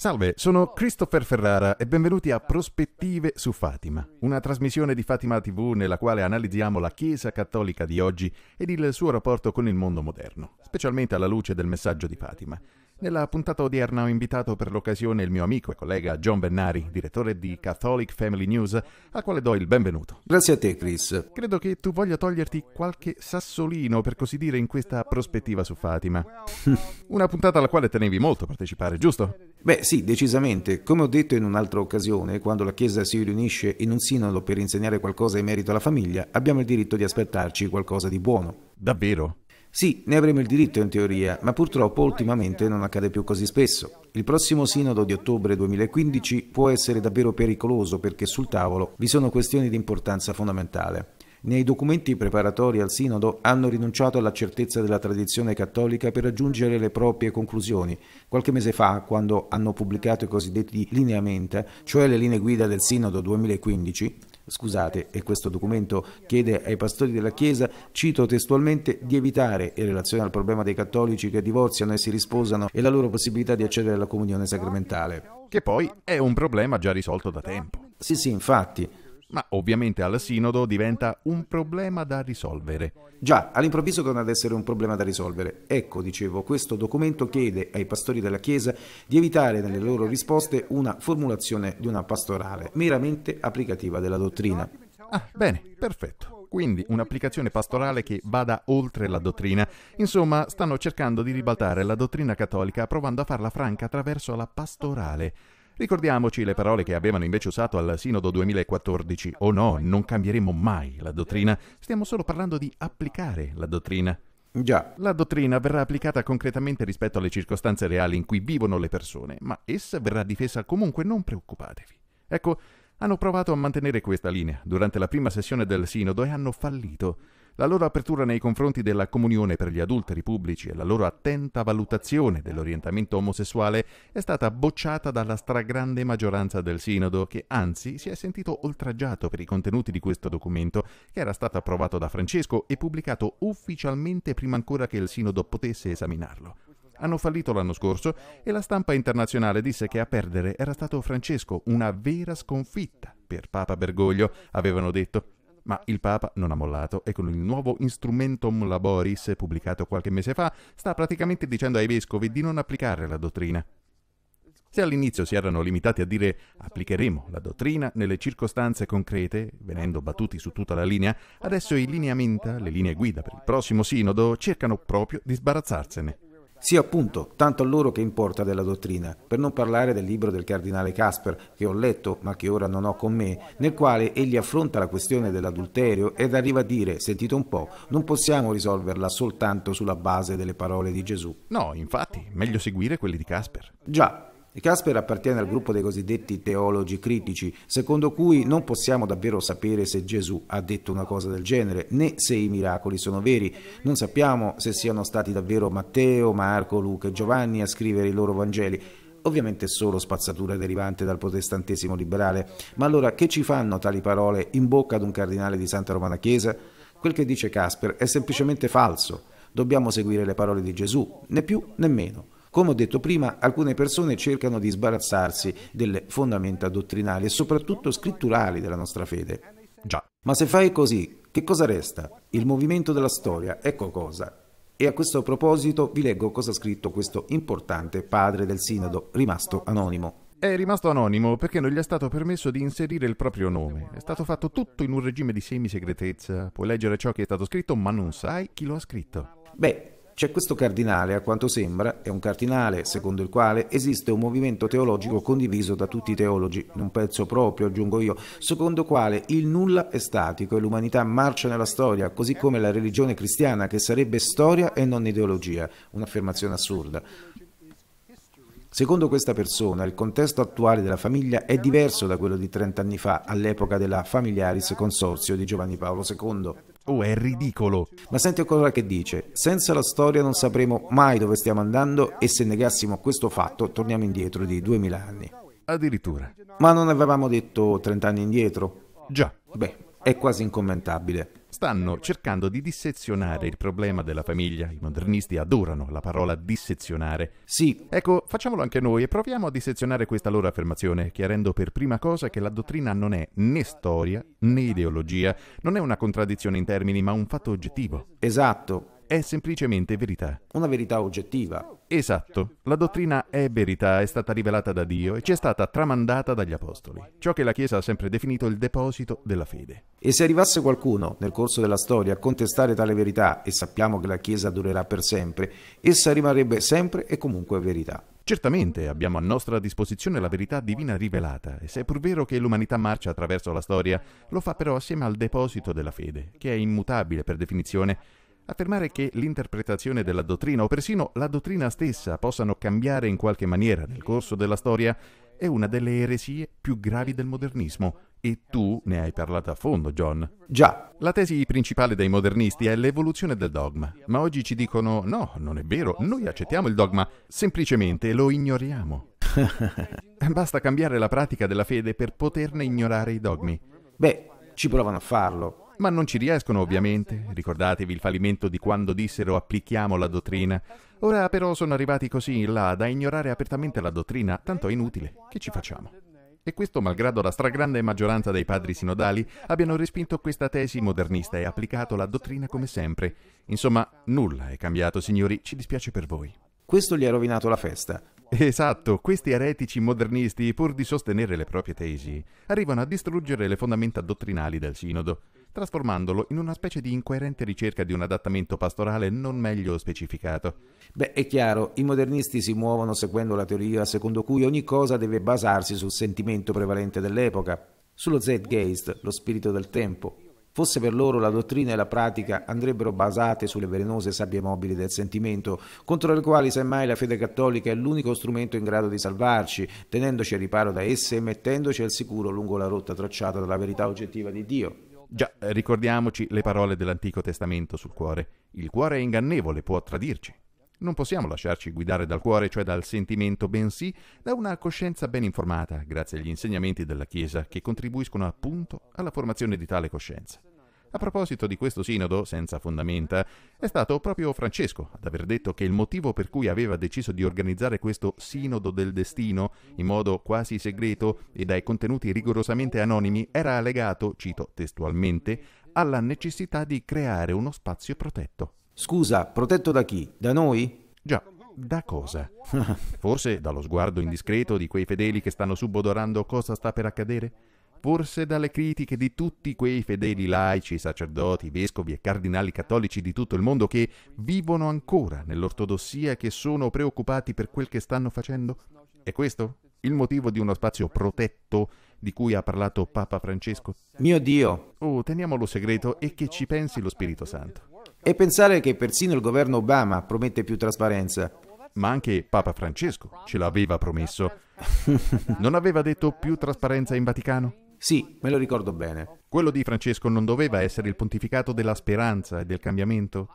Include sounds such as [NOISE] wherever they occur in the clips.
Salve, sono Christopher Ferrara e benvenuti a Prospettive su Fatima, una trasmissione di Fatima TV nella quale analizziamo la Chiesa cattolica di oggi ed il suo rapporto con il mondo moderno, specialmente alla luce del messaggio di Fatima. Nella puntata odierna ho invitato per l'occasione il mio amico e collega John Bennari, direttore di Catholic Family News, al quale do il benvenuto. Grazie a te, Chris. Credo che tu voglia toglierti qualche sassolino, per così dire, in questa prospettiva su Fatima. [LAUGHS] Una puntata alla quale tenevi molto a partecipare, giusto? Beh, sì, decisamente. Come ho detto in un'altra occasione, quando la Chiesa si riunisce in un sinodo per insegnare qualcosa in merito alla famiglia, abbiamo il diritto di aspettarci qualcosa di buono. Davvero? Sì, ne avremo il diritto in teoria, ma purtroppo ultimamente non accade più così spesso. Il prossimo sinodo di ottobre 2015 può essere davvero pericoloso perché sul tavolo vi sono questioni di importanza fondamentale. Nei documenti preparatori al Sinodo hanno rinunciato alla certezza della tradizione cattolica per raggiungere le proprie conclusioni. Qualche mese fa, quando hanno pubblicato i cosiddetti lineamenti, cioè le linee guida del Sinodo 2015, scusate, e questo documento chiede ai pastori della Chiesa, cito testualmente, di evitare, in relazione al problema dei cattolici che divorziano e si risposano e la loro possibilità di accedere alla comunione sacramentale. Che poi è un problema già risolto da tempo. Sì, sì, infatti ma ovviamente al sinodo diventa un problema da risolvere. Già, all'improvviso torna ad essere un problema da risolvere. Ecco, dicevo, questo documento chiede ai pastori della Chiesa di evitare nelle loro risposte una formulazione di una pastorale meramente applicativa della dottrina. Ah, bene, perfetto. Quindi un'applicazione pastorale che vada oltre la dottrina. Insomma, stanno cercando di ribaltare la dottrina cattolica provando a farla franca attraverso la pastorale. Ricordiamoci le parole che avevano invece usato al Sinodo 2014. Oh no, non cambieremo mai la dottrina, stiamo solo parlando di applicare la dottrina. Già. La dottrina verrà applicata concretamente rispetto alle circostanze reali in cui vivono le persone, ma essa verrà difesa comunque, non preoccupatevi. Ecco, hanno provato a mantenere questa linea durante la prima sessione del Sinodo e hanno fallito. La loro apertura nei confronti della comunione per gli adulteri pubblici e la loro attenta valutazione dell'orientamento omosessuale è stata bocciata dalla stragrande maggioranza del Sinodo, che anzi si è sentito oltraggiato per i contenuti di questo documento, che era stato approvato da Francesco e pubblicato ufficialmente prima ancora che il Sinodo potesse esaminarlo. Hanno fallito l'anno scorso e la stampa internazionale disse che a perdere era stato Francesco, una vera sconfitta per Papa Bergoglio, avevano detto. Ma il Papa non ha mollato e con il nuovo Instrumentum Laboris pubblicato qualche mese fa sta praticamente dicendo ai vescovi di non applicare la dottrina. Se all'inizio si erano limitati a dire applicheremo la dottrina nelle circostanze concrete, venendo battuti su tutta la linea, adesso i lineamenti, le linee guida per il prossimo sinodo, cercano proprio di sbarazzarsene. Sì, appunto, tanto a loro che importa della dottrina, per non parlare del libro del cardinale Casper, che ho letto ma che ora non ho con me, nel quale egli affronta la questione dell'adulterio ed arriva a dire, sentite un po', non possiamo risolverla soltanto sulla base delle parole di Gesù. No, infatti, meglio seguire quelli di Casper. Già, Casper appartiene al gruppo dei cosiddetti teologi critici, secondo cui non possiamo davvero sapere se Gesù ha detto una cosa del genere, né se i miracoli sono veri. Non sappiamo se siano stati davvero Matteo, Marco, Luca e Giovanni a scrivere i loro Vangeli. Ovviamente solo spazzatura derivante dal protestantesimo liberale. Ma allora che ci fanno tali parole in bocca ad un cardinale di Santa Romana Chiesa? Quel che dice Casper è semplicemente falso. Dobbiamo seguire le parole di Gesù, né più né meno. Come ho detto prima, alcune persone cercano di sbarazzarsi delle fondamenta dottrinali e soprattutto scritturali della nostra fede. Già. Ma se fai così, che cosa resta? Il movimento della storia, ecco cosa. E a questo proposito vi leggo cosa ha scritto questo importante padre del Sinodo, rimasto anonimo. È rimasto anonimo perché non gli è stato permesso di inserire il proprio nome. È stato fatto tutto in un regime di semisegretezza. Puoi leggere ciò che è stato scritto, ma non sai chi lo ha scritto. Beh, c'è questo cardinale, a quanto sembra, è un cardinale secondo il quale esiste un movimento teologico condiviso da tutti i teologi, un pezzo proprio, aggiungo io, secondo il quale il nulla è statico e l'umanità marcia nella storia, così come la religione cristiana, che sarebbe storia e non ideologia, un'affermazione assurda. Secondo questa persona, il contesto attuale della famiglia è diverso da quello di 30 anni fa, all'epoca della Familiaris Consorzio di Giovanni Paolo II. Oh, è ridicolo. Ma senti ancora che dice, senza la storia non sapremo mai dove stiamo andando e se negassimo questo fatto torniamo indietro di 2000 anni. Addirittura. Ma non avevamo detto 30 anni indietro? Già. Beh, È quasi incommentabile. Stanno cercando di dissezionare il problema della famiglia. I modernisti adorano la parola dissezionare. Sì. Ecco, facciamolo anche noi e proviamo a dissezionare questa loro affermazione, chiarendo per prima cosa che la dottrina non è né storia né ideologia, non è una contraddizione in termini, ma un fatto oggettivo. Esatto è semplicemente verità. Una verità oggettiva. Esatto, la dottrina è verità, è stata rivelata da Dio e ci è stata tramandata dagli Apostoli, ciò che la Chiesa ha sempre definito il deposito della fede. E se arrivasse qualcuno nel corso della storia a contestare tale verità, e sappiamo che la Chiesa durerà per sempre, essa rimarrebbe sempre e comunque verità. Certamente abbiamo a nostra disposizione la verità divina rivelata, e se è pur vero che l'umanità marcia attraverso la storia, lo fa però assieme al deposito della fede, che è immutabile per definizione, Affermare che l'interpretazione della dottrina o persino la dottrina stessa possano cambiare in qualche maniera nel corso della storia è una delle eresie più gravi del modernismo e tu ne hai parlato a fondo, John. Già. La tesi principale dei modernisti è l'evoluzione del dogma, ma oggi ci dicono no, non è vero, noi accettiamo il dogma, semplicemente lo ignoriamo. [LAUGHS] Basta cambiare la pratica della fede per poterne ignorare i dogmi. Beh, ci provano a farlo. Ma non ci riescono ovviamente, ricordatevi il fallimento di quando dissero applichiamo la dottrina. Ora però sono arrivati così in là da ignorare apertamente la dottrina, tanto è inutile. Che ci facciamo? E questo malgrado la stragrande maggioranza dei padri sinodali abbiano respinto questa tesi modernista e applicato la dottrina come sempre. Insomma, nulla è cambiato, signori, ci dispiace per voi. Questo gli ha rovinato la festa. Esatto, questi eretici modernisti, pur di sostenere le proprie tesi, arrivano a distruggere le fondamenta dottrinali del sinodo trasformandolo in una specie di incoerente ricerca di un adattamento pastorale non meglio specificato. Beh, è chiaro, i modernisti si muovono seguendo la teoria secondo cui ogni cosa deve basarsi sul sentimento prevalente dell'epoca, sullo Zeitgeist, lo spirito del tempo. Fosse per loro la dottrina e la pratica andrebbero basate sulle velenose sabbie mobili del sentimento, contro le quali semmai la fede cattolica è l'unico strumento in grado di salvarci, tenendoci a riparo da esse e mettendoci al sicuro lungo la rotta tracciata dalla verità oggettiva di Dio. Già, ricordiamoci le parole dell'Antico Testamento sul cuore. Il cuore è ingannevole, può tradirci. Non possiamo lasciarci guidare dal cuore, cioè dal sentimento, bensì da una coscienza ben informata, grazie agli insegnamenti della Chiesa, che contribuiscono appunto alla formazione di tale coscienza. A proposito di questo sinodo, senza fondamenta, è stato proprio Francesco ad aver detto che il motivo per cui aveva deciso di organizzare questo sinodo del destino in modo quasi segreto e dai contenuti rigorosamente anonimi era legato, cito testualmente, alla necessità di creare uno spazio protetto. Scusa, protetto da chi? Da noi? Già, da cosa? [LAUGHS] Forse dallo sguardo indiscreto di quei fedeli che stanno subodorando cosa sta per accadere? Forse dalle critiche di tutti quei fedeli laici, sacerdoti, vescovi e cardinali cattolici di tutto il mondo che vivono ancora nell'ortodossia e che sono preoccupati per quel che stanno facendo? È questo il motivo di uno spazio protetto di cui ha parlato Papa Francesco? Mio Dio! Oh, teniamolo segreto e che ci pensi lo Spirito Santo. E pensare che persino il governo Obama promette più trasparenza. Ma anche Papa Francesco ce l'aveva promesso. [LAUGHS] Non aveva detto più trasparenza in Vaticano? Sì, me lo ricordo bene. Quello di Francesco non doveva essere il pontificato della speranza e del cambiamento?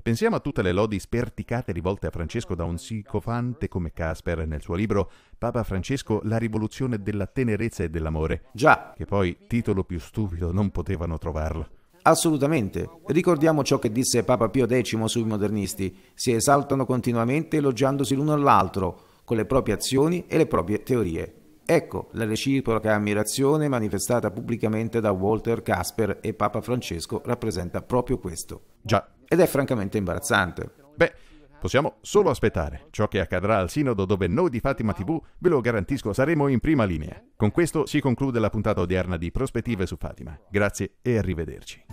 Pensiamo a tutte le lodi sperticate rivolte a Francesco da un sicofante come Casper nel suo libro Papa Francesco, la rivoluzione della tenerezza e dell'amore. Già. Che poi, titolo più stupido, non potevano trovarlo. Assolutamente. Ricordiamo ciò che disse Papa Pio X sui modernisti. Si esaltano continuamente elogiandosi l'uno all'altro, con le proprie azioni e le proprie teorie. Ecco la reciproca ammirazione manifestata pubblicamente da Walter Casper e Papa Francesco rappresenta proprio questo. Già. Ed è francamente imbarazzante. Beh, possiamo solo aspettare ciò che accadrà al sinodo dove noi di Fatima TV, ve lo garantisco, saremo in prima linea. Con questo si conclude la puntata odierna di Prospettive su Fatima. Grazie e arrivederci.